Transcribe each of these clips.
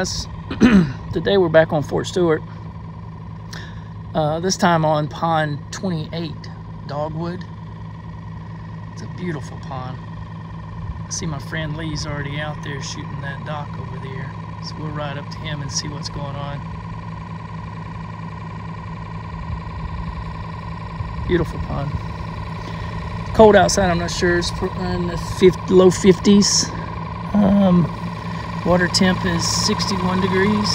guys today we're back on fort stewart. Uh, this time on pond 28 dogwood. It's a beautiful pond. I see my friend lee's already out there shooting that dock over there. So we'll ride up to him and see what's going on. Beautiful pond. Cold outside i'm not sure. It's in the 50, low 50s um, Water temp is 61 degrees.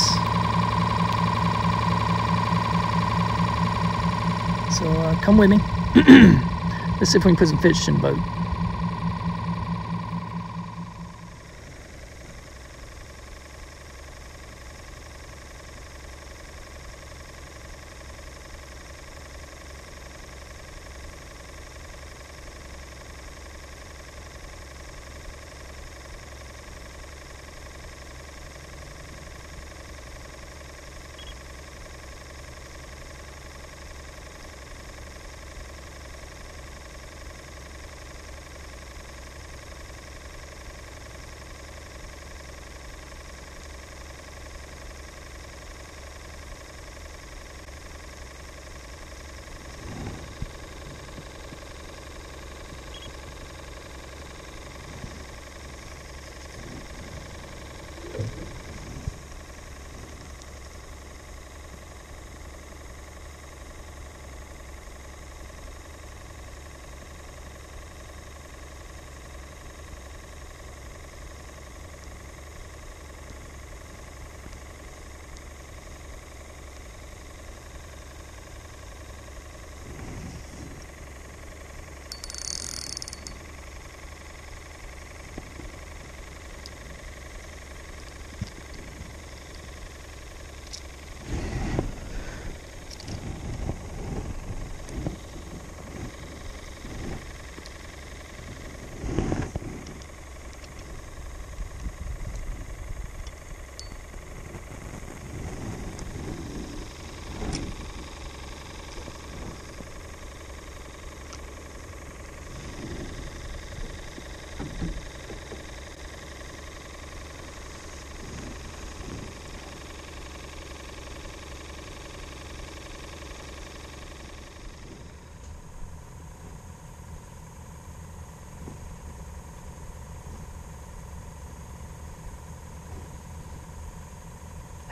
So uh, come with me. Let's see if we can put some fish in the boat.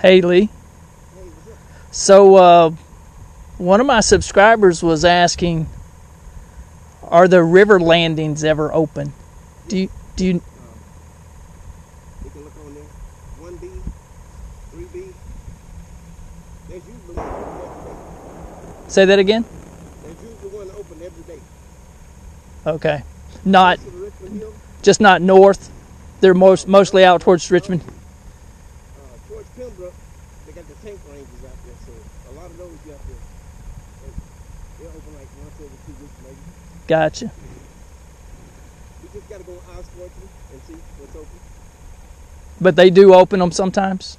Haley. So, uh, one of my subscribers was asking, "Are the river landings ever open?" Do you do you? You can look on there. One B, three B. There's usually one open. Say that again. There's usually one open every day. Okay, not To the Richmond Hill, just not north. They're most mostly out towards Richmond. uh, towards Pembroke, they got the tank ranges out there. So a lot of those you have to. they- They're open like once every two weeks maybe. Gotcha. You just gotta go on iSportsman and see what's open. But they do open them sometimes.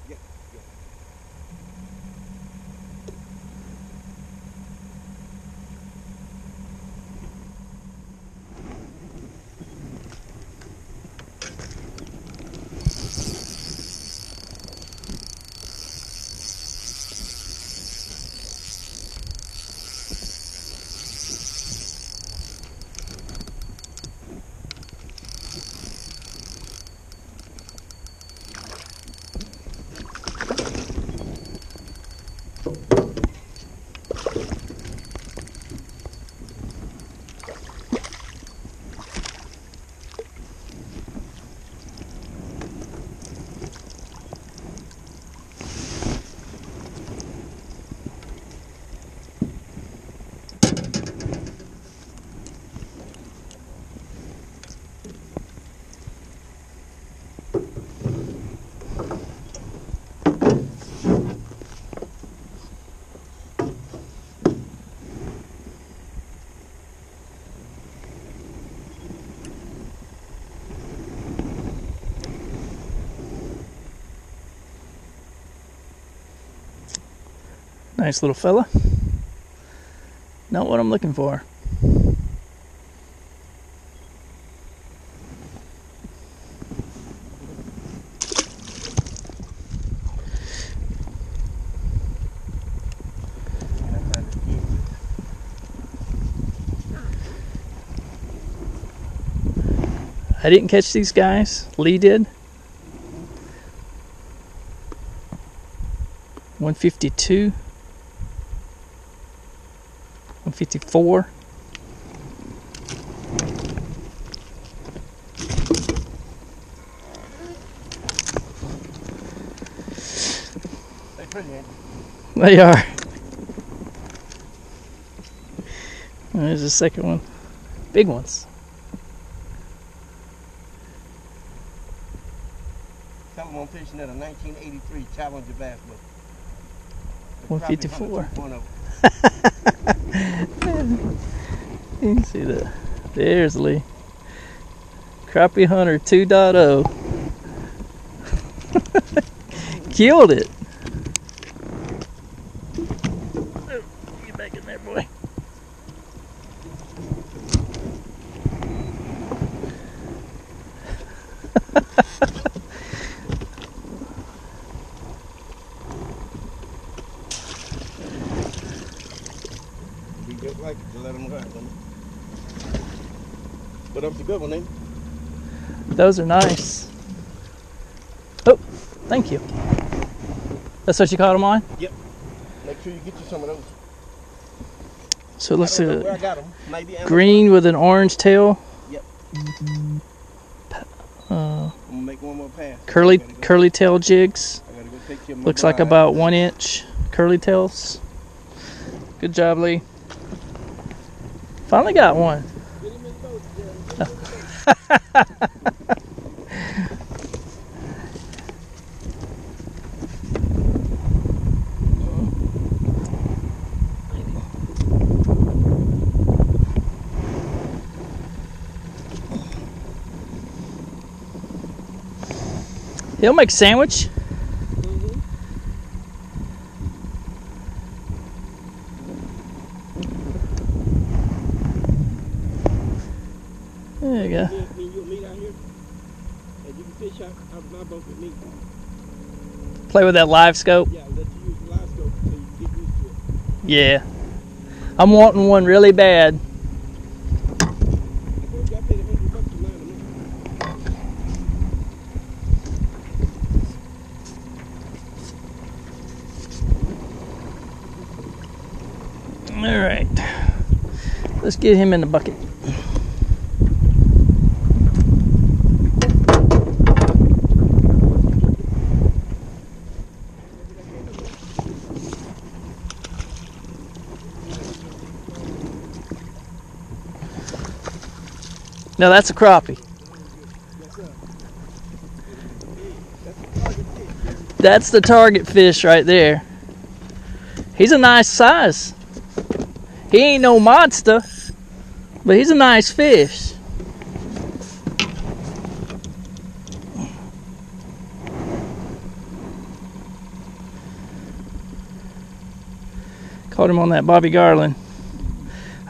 Nice little fella. Not what I'm looking for. I didn't catch these guys. Lee did. 152. 154. They pretty handy. They are. There's the second one. Big ones. I'm fishing at a 1983 Challenger bass boat. 154. You can see that. There's Lee. Crappie Hunter 2.0. Killed it. Get back in there, boy. Be just like it. Just let them ride. Them. But that was a good one? Those are nice. Oh, thank you. That's what you caught them on? Yep. Make sure you get you some of those. So it looks I don't know where I like got them. Maybe green with an orange tail. Yep. Uh, I'm gonna make one more pass. curly go, curly tail jigs. I gotta go take care of my Looks like about one inch curly tails. Good job, Lee. Finally got one. He'll make sandwich. There you go. Me, me and you meet out here, and you can fish out, out of my boat with me. Play with that live scope. Yeah, let you use the live scope you get used to it. Yeah. I'm wanting one really bad. I told you I paid a hundred bucks for mine a month. All right. Let's get him in the bucket. No, that's a crappie. That's the target fish right there. He's a nice size. He ain't no monster, but he's a nice fish. Caught him on that Bobby Garland.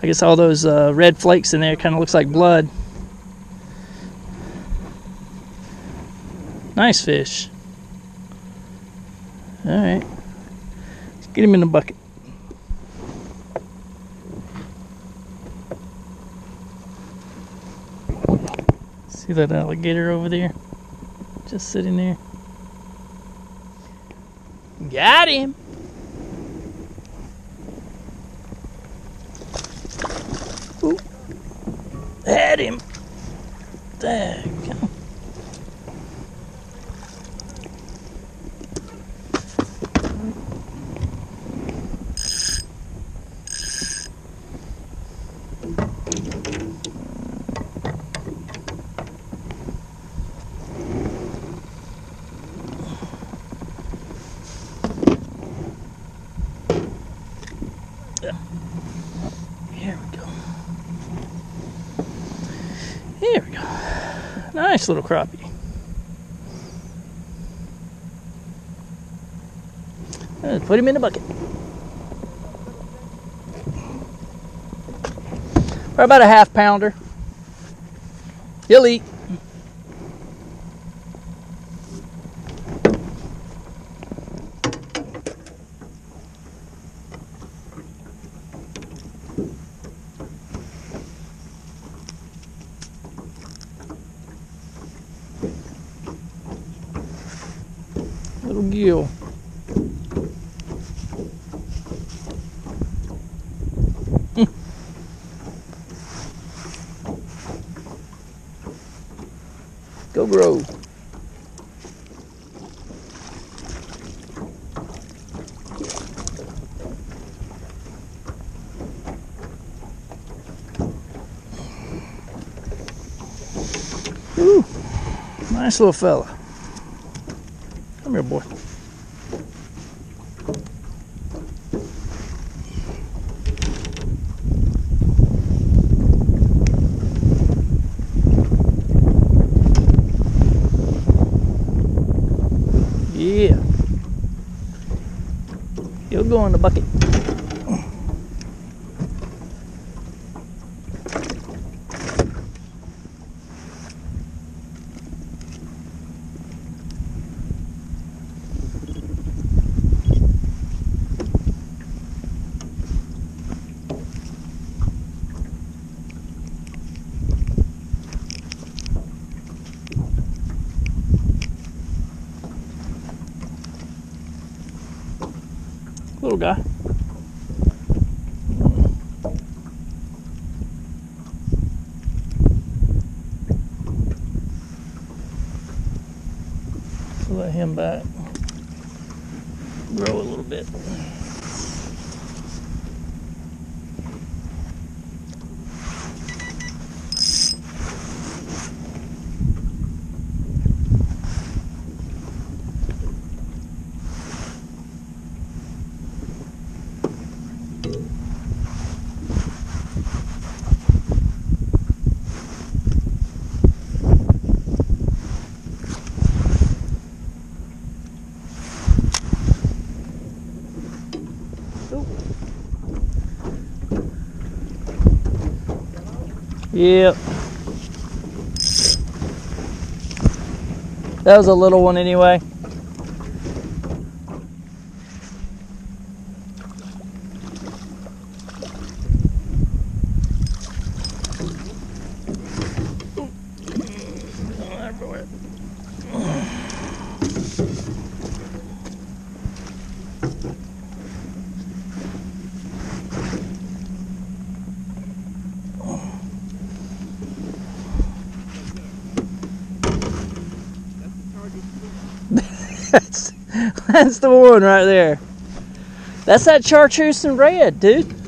I guess all those uh, red flakes in there kind of looks like blood. Nice fish. All right, let's get him in the bucket. See that alligator over there? Just sitting there. Got him. Ooh. Had him. Daggone. Nice little crappie. Let's put him in the bucket. We're about a half pounder. He'll eat. Little gill. Go grow. Ooh, nice little fella. Come here, boy. Yeah. You'll go in the bucket. Little guy. Let him back. Grow a little bit. Yep. That was a little one anyway. that's, that's the one right there. That's that chartreuse and red, dude.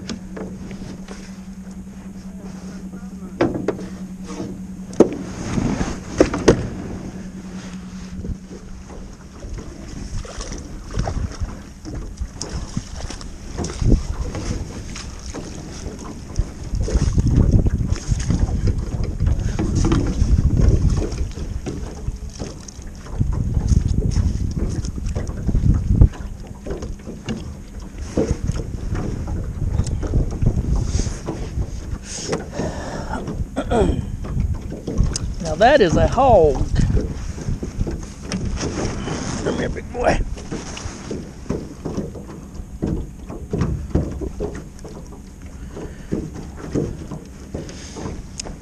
now that is a hog. Come here, big boy.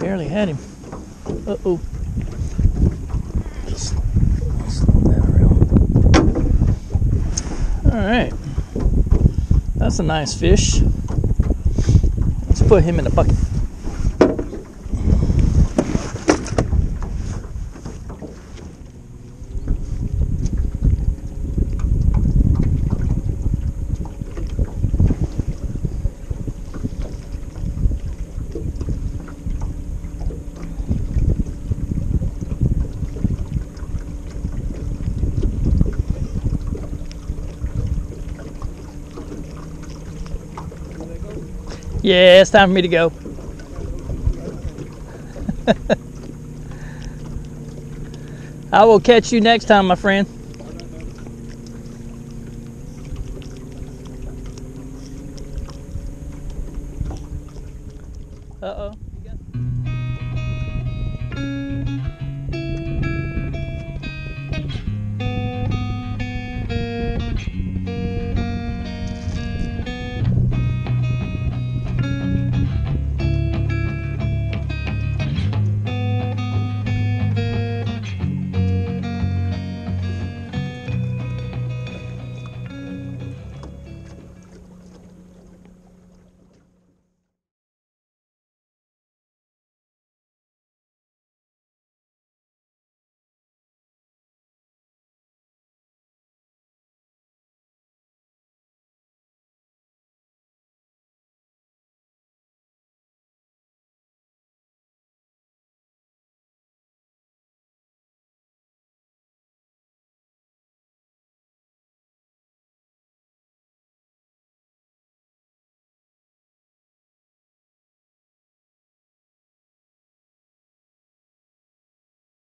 Barely had him. Uh oh. Just slow that around. All right. That's a nice fish. Let's put him in the bucket. Yeah, it's time for me to go. I will catch you next time, my friend. Uh oh.